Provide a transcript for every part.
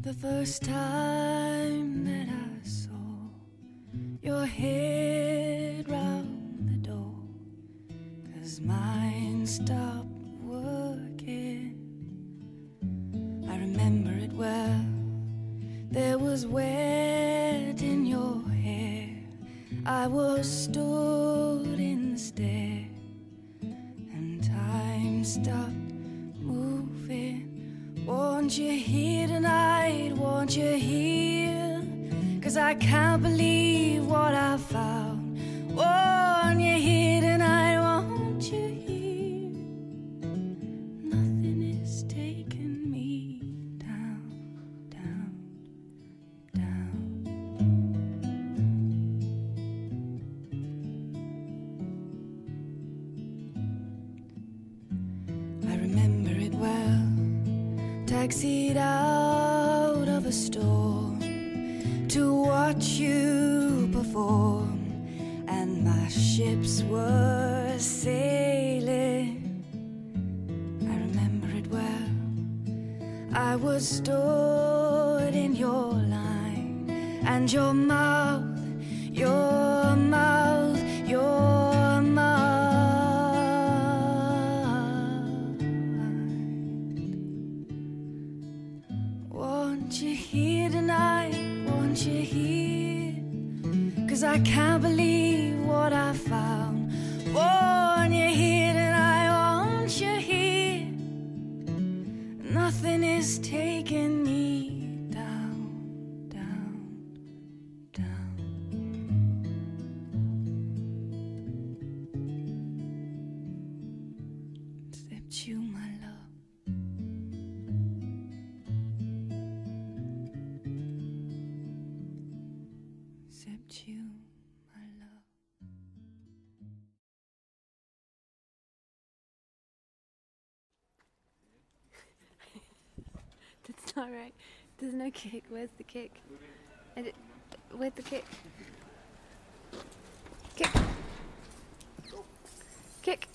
The first time that I saw your head round the door, cause mine stopped working. I remember it well. There was wet in your hair. I was stood I can't believe what I found. Won't you hear tonight? Won't you hear? Nothing is taking me down, down, down. I remember it well. Taxied out of a storm to watch you perform, and my ships were sailing. I remember it well. I was stood in your line, and your mouth, your mouth, your mouth. Won't you hear tonight? Won't you hear? Cause I can't believe what I found. Won't That's not right. There's no kick. Where's the kick? I di- Where's the kick? Kick. Kick.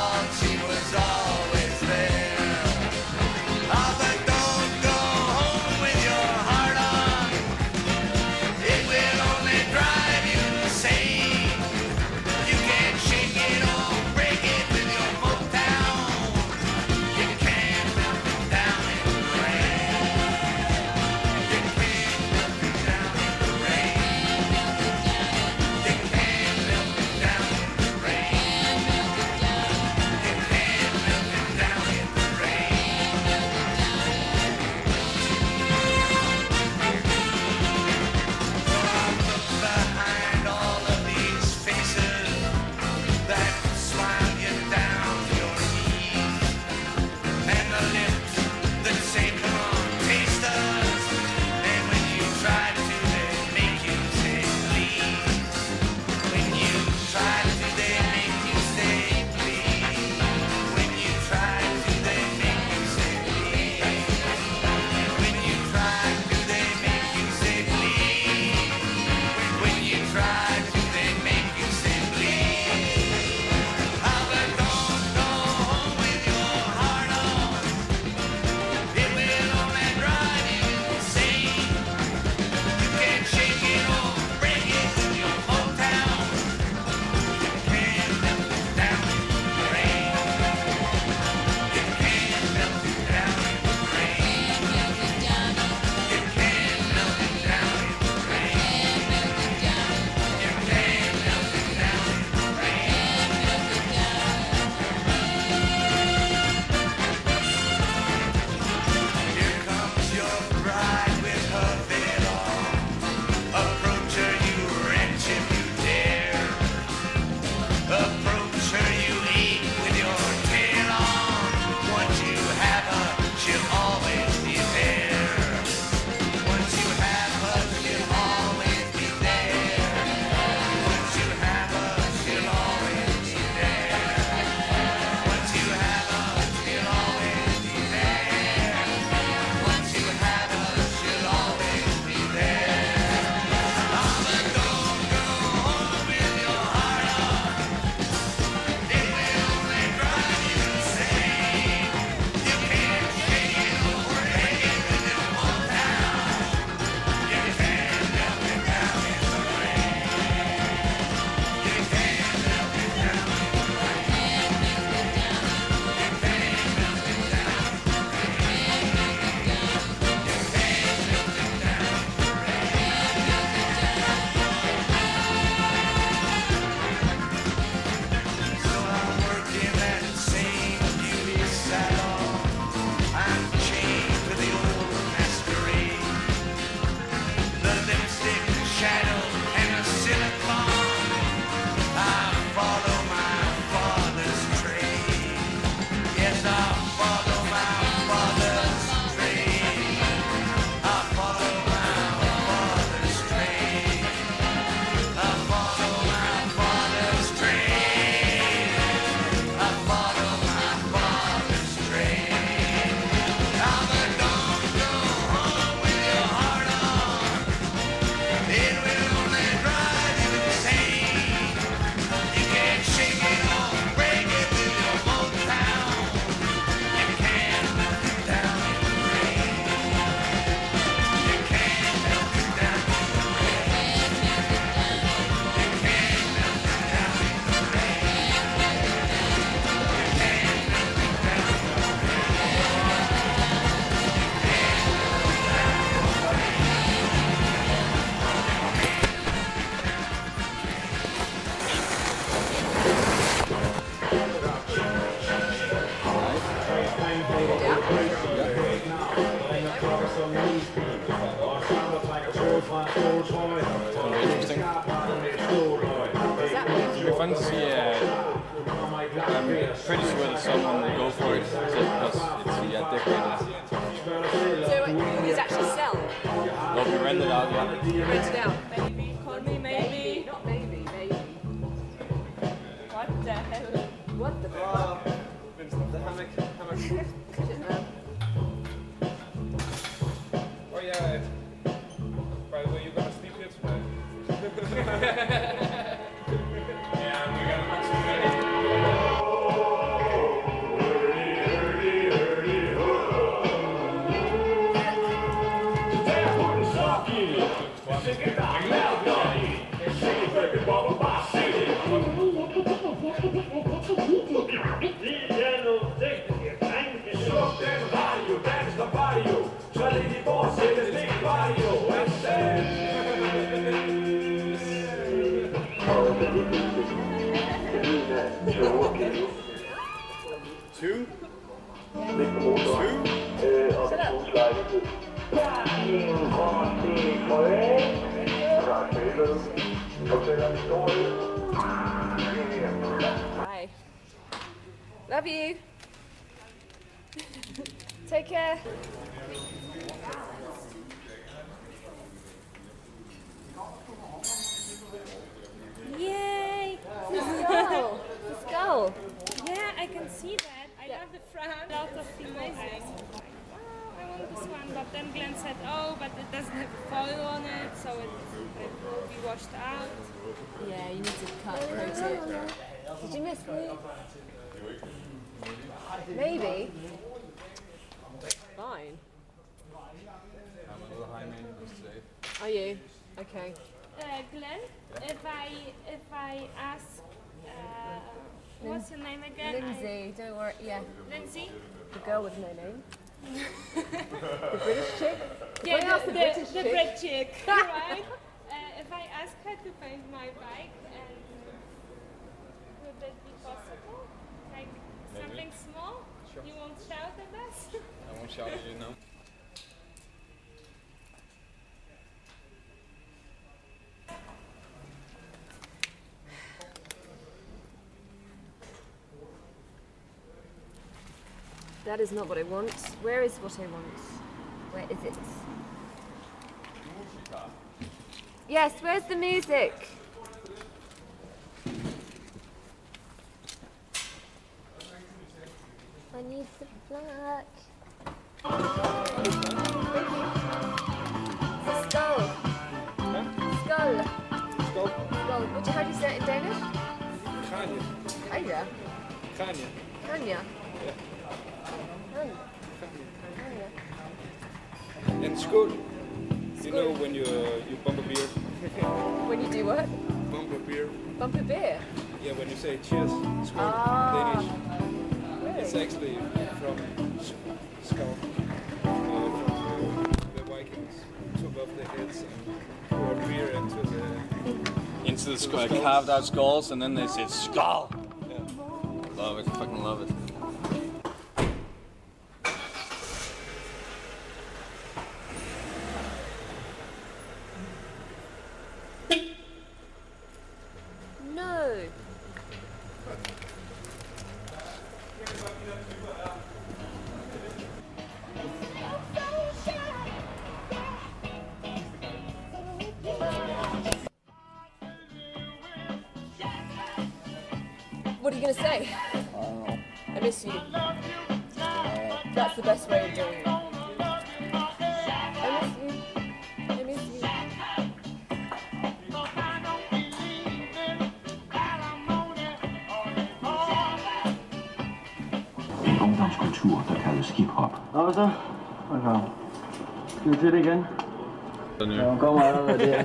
want you. Sell. They'll be rented out, yeah. Rented out. Maybe, call me maybe. Not maybe, maybe. What the hell? What the fuck? The hammock, hammock. oh yeah. By the way, you're gonna sleep here tonight. Two? Love you. Take care. Yay! The skull. The skull. Yeah, I can see that. I love the front. Lots of people. Amazing. Oh, I want this one, but then Glenn said, oh, but it doesn't have foil on it, so it, it will be washed out. Yeah, you need to cut coat it. Did you miss me? Maybe. Fine. I'm a little high maintenance today. Are you? Okay. Uh, Glenn, if I if I ask, uh, what's your name again? Lynsey, don't worry. Yeah, Lynsey. the girl with no name. the British chick. Yeah, the, the the, British the chick? Brit chick, right? uh, if I ask her to find my bike, That is not what I want. Where is what I want? Where is it? Yes, where's the music? I need the black. Skull. Skull. Skull. Skull. What, how do you say it in Danish? Kranje. Kanya. Kranje. Kanya. And skål. You know when you uh, you bump a beer. When you do what? Bump a beer. Bump a beer. Yeah, when you say cheers. Skål. Ah. Danish. Really? It's actually from S- Skull. Uh, from uh, the Vikings. Took off their heads and poured beer into the. Into the skull, carved out skulls, and then they said skull. Yeah. Love it, fucking love it. What are you going to say? I miss you. That's the best way of doing it. I miss you. I miss you. En ungdomskultur, der kaldes hiphop. Nå så. Okay. Skal vi til det igen? Ja, kom allerede der.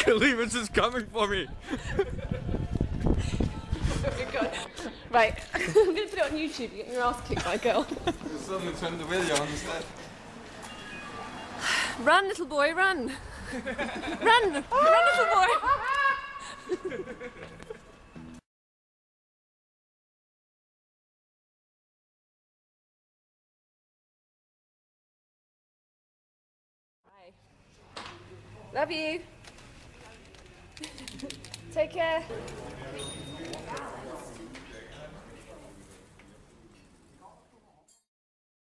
Cleavage is coming for me. Right, I'm going to put it on YouTube. You're getting your ass kicked by a girl. Suddenly turn the video on instead. Run, little boy, run! run! run, little boy! Love you. Take care.